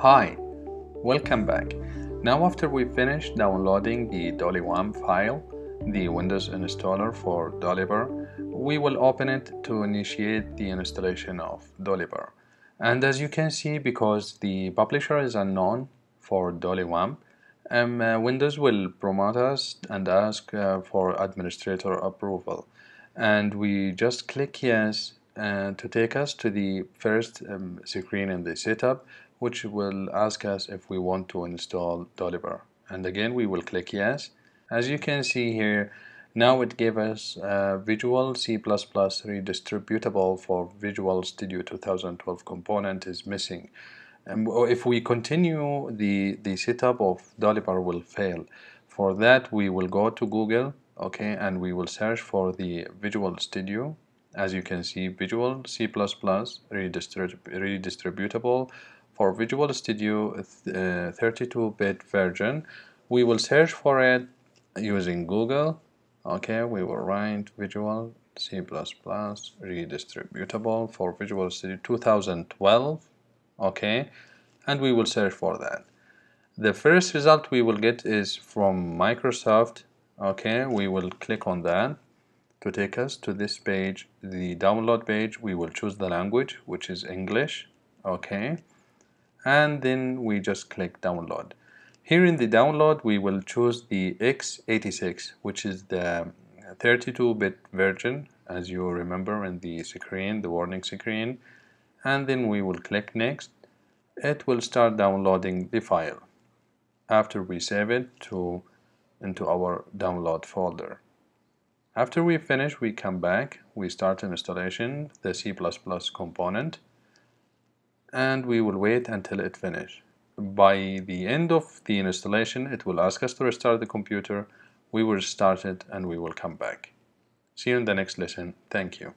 Hi, welcome back. Now after we finish downloading the DoliWamp file, the Windows installer for Dolibarr, we will open it to initiate the installation of Dolibarr. And as you can see, because the publisher is unknown for DoliWamp, um, uh, Windows will promote us and ask uh, for administrator approval. And we just click yes uh, to take us to the first um, screen in the setup which will ask us if we want to install Dolibarr and again we will click yes. As you can see here now it gave us uh, Visual C++ redistributable for Visual Studio 2012 component is missing. And if we continue the the setup of Dolibarr will fail. For that we will go to Google okay and we will search for the Visual Studio. As you can see Visual C++ redistributable for Visual Studio 32-bit uh, version. We will search for it using Google. Okay we will write Visual C++ redistributable for Visual Studio 2012 okay and we will search for that. The first result we will get is from Microsoft. Okay we will click on that to take us to this page. The download page we will choose the language which is English. Okay and then we just click download. Here in the download we will choose the x86 which is the 32-bit version as you remember in the screen the warning screen. And then we will click next. It will start downloading the file after we save it to into our download folder. After we finish, we come back, we start installation, the C++ component, and we will wait until it finish. By the end of the installation, it will ask us to restart the computer. We will start it and we will come back. See you in the next lesson. Thank you.